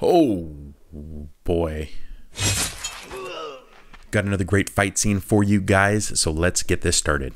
Oh boy. Got another great fight scene for you guys, so let's get this started.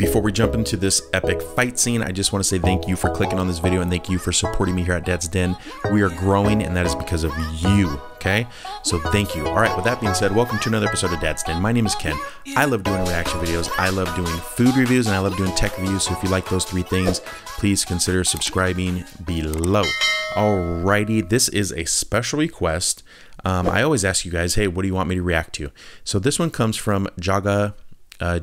Before we jump into this epic fight scene, I just want to say thank you for clicking on this video and thank you for supporting me here at Dad's Den. We are growing and that is because of you, okay? So thank you. All right, with that being said, welcome to another episode of Dad's Den. My name is Ken. I love doing reaction videos, I love doing food reviews, and I love doing tech reviews. So if you like those three things, please consider subscribing below. Alrighty, this is a special request. Um, I always ask you guys, hey, what do you want me to react to? So this one comes from Jaga uh,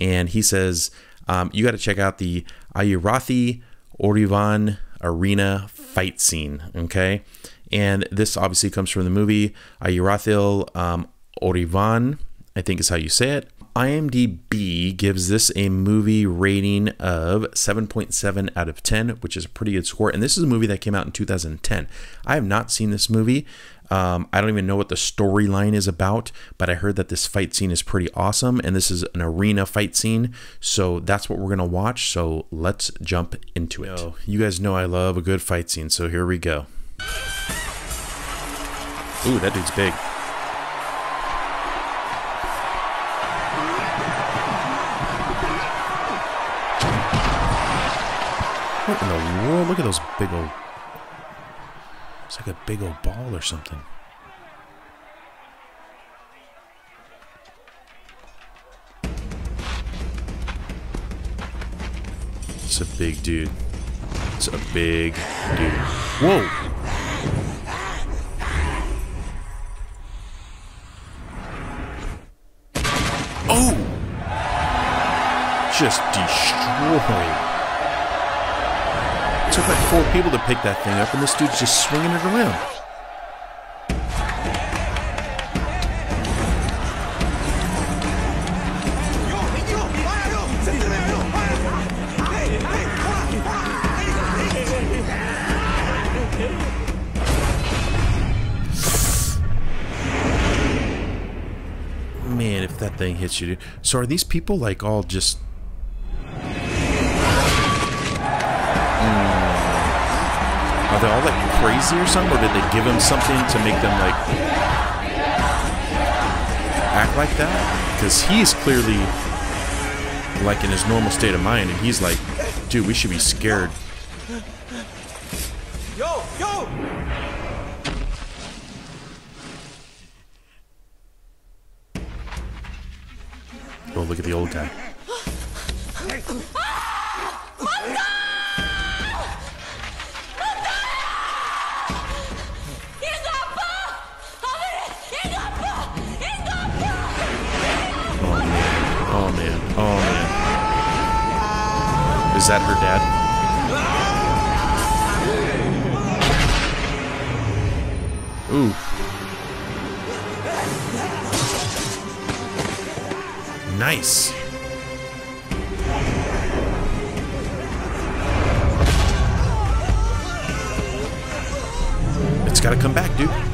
and he says um, you got to check out the Aayirathil Oruvan Arena fight scene. Okay, and this obviously comes from the movie Aayirathil um, Oruvan. I think is how you say it. IMDb gives this a movie rating of 7.7 out of 10, which is a pretty good score. And this is a movie that came out in 2010. I have not seen this movie. Um, I don't even know what the storyline is about, but I heard that this fight scene is pretty awesome, and this is an arena fight scene, so that's what we're gonna watch. So let's jump into it. Yo, you guys know I love a good fight scene, so here we go. Ooh, that dude's big. What in the world? Look at those big old it's like a big old ball or something. It's a big dude. It's a big dude. Whoa! Oh! Just destroyed. It took like four people to pick that thing up, and this dude's just swinging it around. Man, if that thing hits you, dude. So are these people like all just Are they all like crazy or something, or did they give him something to make them like act like that? Because he's clearly like in his normal state of mind, and he's like, dude, we should be scared. Yo, yo! Oh, look at the old guy. Is that her dad? Ooh. Nice. It's got to come back, dude.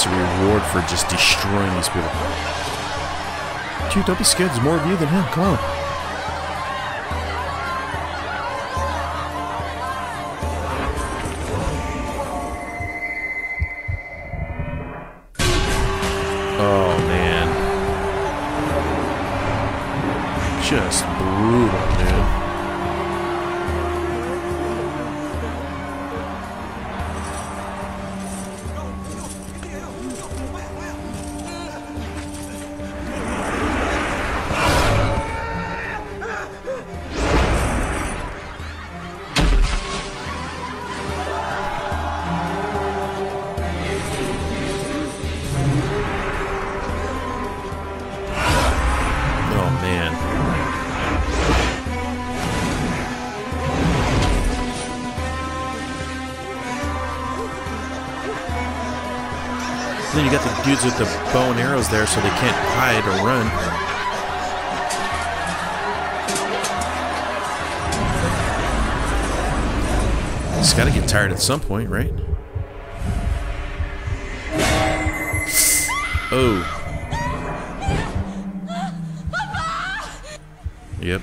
Gets a reward for just destroying these people. Dude, don't be scared. There's more of you than him. Come on. then you got the dudes with the bow and arrows there so they can't hide or run. It's gotta get tired at some point, right? Oh. Yep.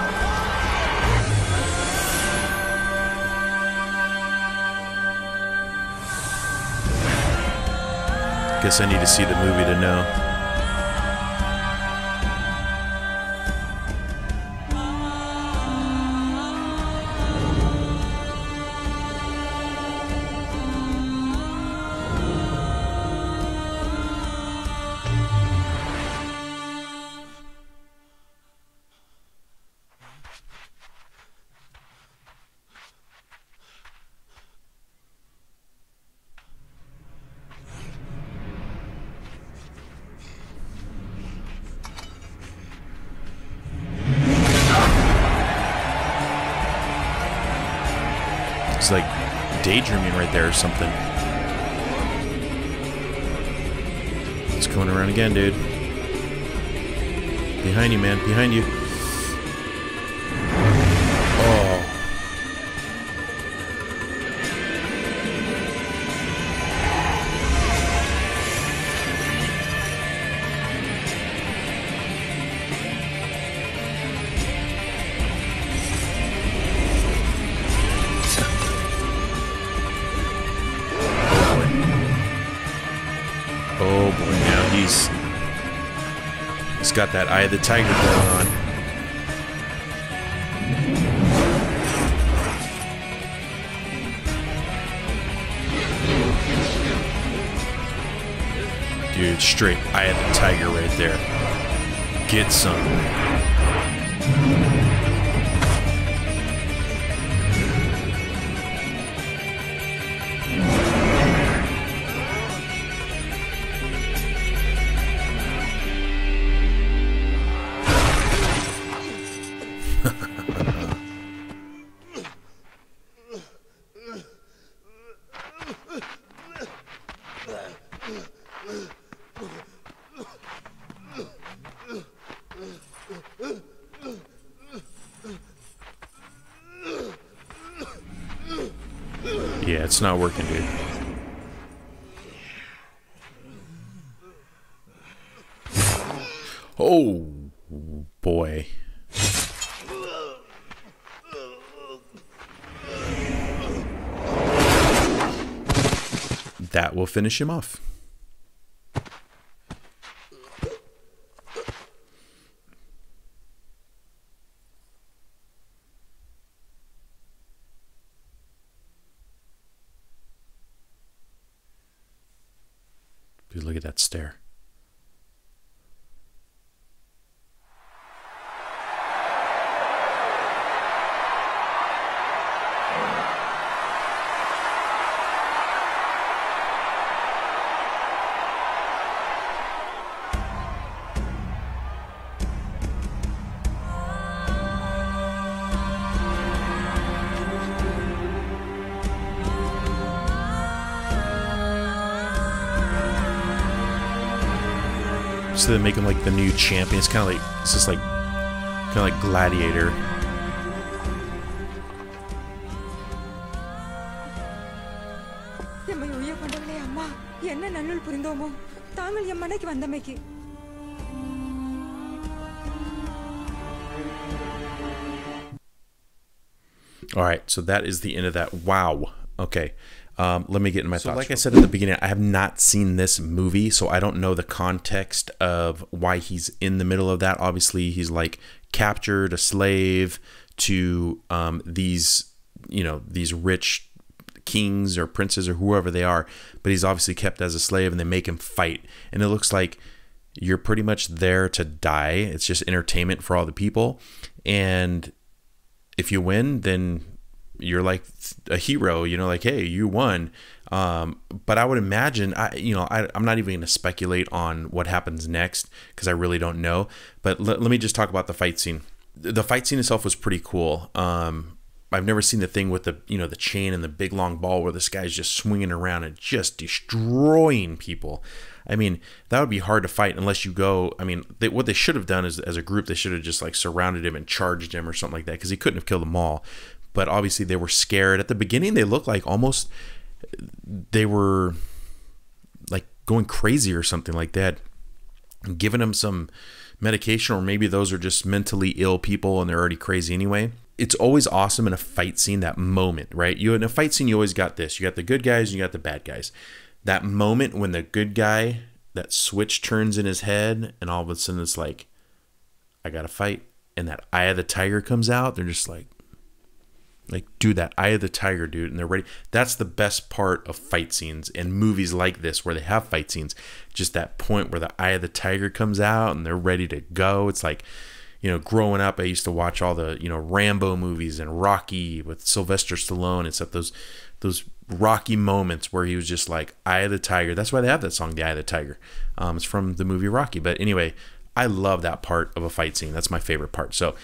Guess I need to see the movie to know. Like daydreaming right there or something. It's coming around again, dude. Behind you, man. Behind you. Got that eye of the tiger going on. Dude, straight eye of the tiger right there. Get some. It's not working, dude. Oh boy. That will finish him off. Look at that stare. So they make him like the new champion. It's kind of like it's just like kind of like Gladiator. எம்மை உய்ய கொண்டவளே அம்மா என்ன நன்னுள் புரிந்தோமோ தாங்கள் M மனைக்கு வந்தமைக்கு All right, so that is the end of that. Wow. Okay. Um, let me get in my thoughts. Like I said at the beginning, I have not seen this movie, so I don't know the context of why he's in the middle of that. Obviously, he's like captured a slave to um, these you know these rich kings or princes or whoever they are, but he's obviously kept as a slave and they make him fight. And it looks like you're pretty much there to die. It's just entertainment for all the people. And if you win, then you're like a hero, you know, like, hey, you won. Um, but I would imagine, I, you know, I, am not even going to speculate on what happens next because I really don't know. But l- let me just talk about the fight scene. The fight scene itself was pretty cool. Um, I've never seen the thing with the you know the chain and the big long ball where this guy's just swinging around and just destroying people. I mean, that would be hard to fight unless you go. I mean, they, what they should have done is, as a group, they should have just like surrounded him and charged him or something like that because he couldn't have killed them all. But obviously, they were scared. At the beginning. They looked like almost they were like going crazy or something like that. Giving them some medication, or maybe those are just mentally ill people and they're already crazy anyway. It's always awesome in a fight scene that moment right? You in a fight scene you always got this. You got the good guys and you got the bad guys. That moment when the good guy that switch turns in his head and all of a sudden it's like i gotta fight. And that eye of the tiger comes out. They're just like like do that eye of the tiger dude and they're ready that's the best part of fight scenes in movies like this where they have fight scenes just that point where the eye of the tiger comes out and they're ready to go it's like you know, growing up, I used to watch all the, you know, Rambo movies and Rocky with Sylvester Stallone and stuff. Those, those Rocky moments where he was just like Eye of the Tiger. That's why they have that song, The Eye of the Tiger. Um, it's from the movie Rocky. But anyway, I love that part of a fight scene. That's my favorite part. So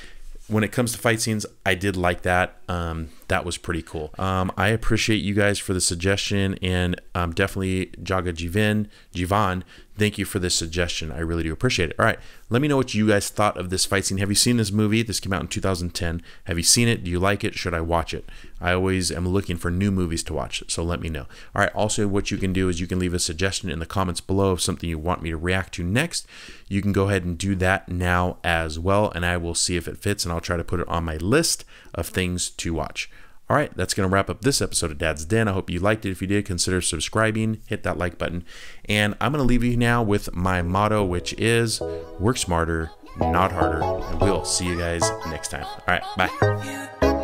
when it comes to fight scenes, I did like that. Um, that was pretty cool. Um, I appreciate you guys for the suggestion and um, definitely Jaga Jivan, Jivan, thank you for this suggestion. I really do appreciate it. All right, let me know what you guys thought of this fight scene. Have you seen this movie? This came out in 2010. Have you seen it? Do you like it? Should I watch it? I always am looking for new movies to watch, so let me know. All right, also, what you can do is you can leave a suggestion in the comments below of something you want me to react to next. You can go ahead and do that now as well, and I will see if it fits and I'll try to put it on my list of things to watch. All right, that's going to wrap up this episode of Dad's Den. I hope you liked it. If you did, consider subscribing, hit that like button. And I'm going to leave you now with my motto, which is work smarter, not harder. And we'll see you guys next time. All right, bye.